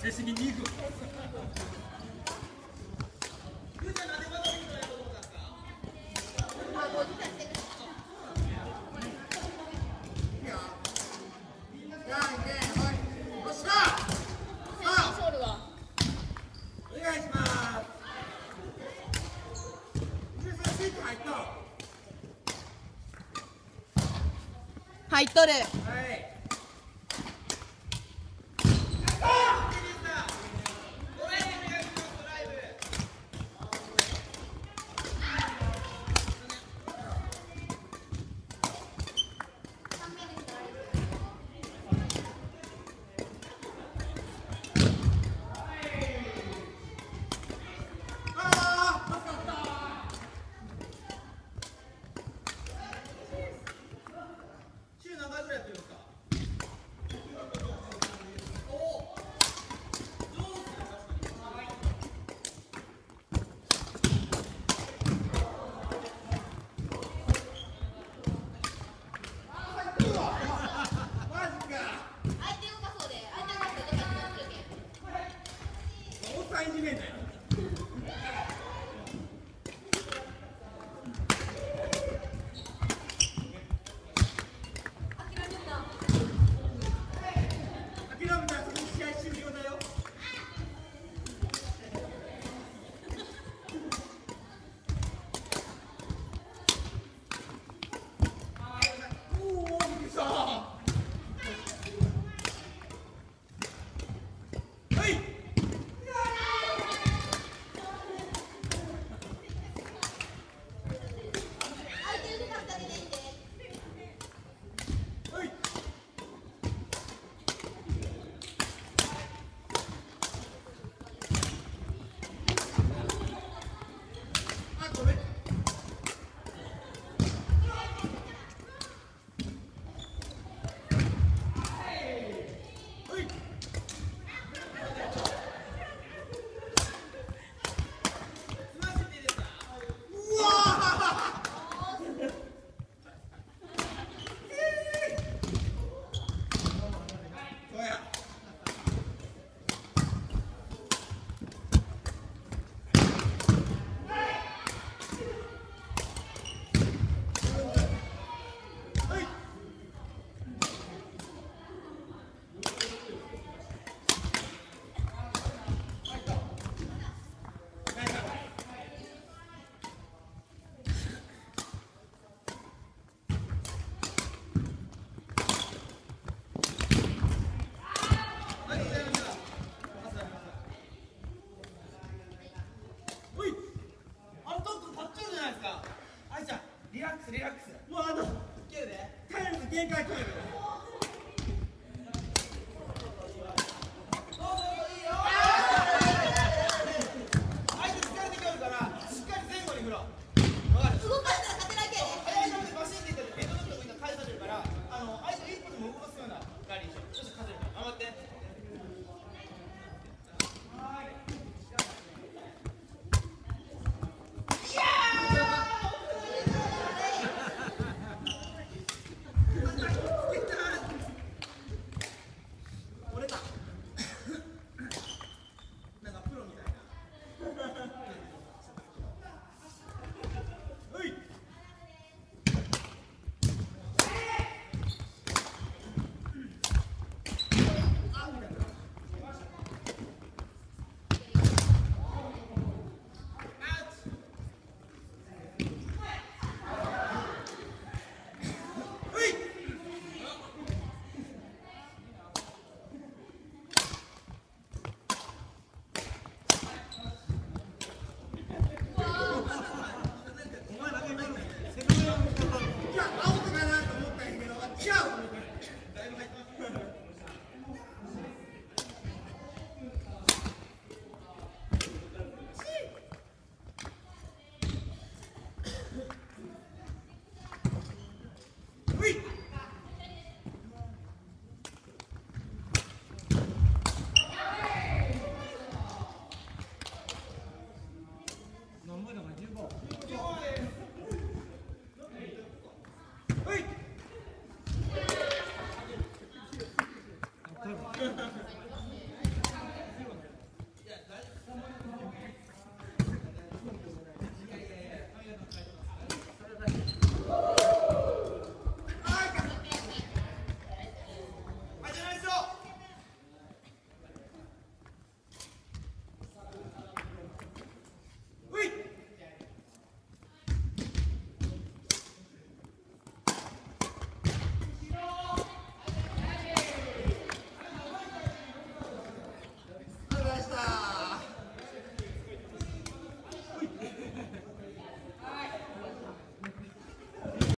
成績2軍入っとるリラックスリラックスもうあのタイムズ限界超える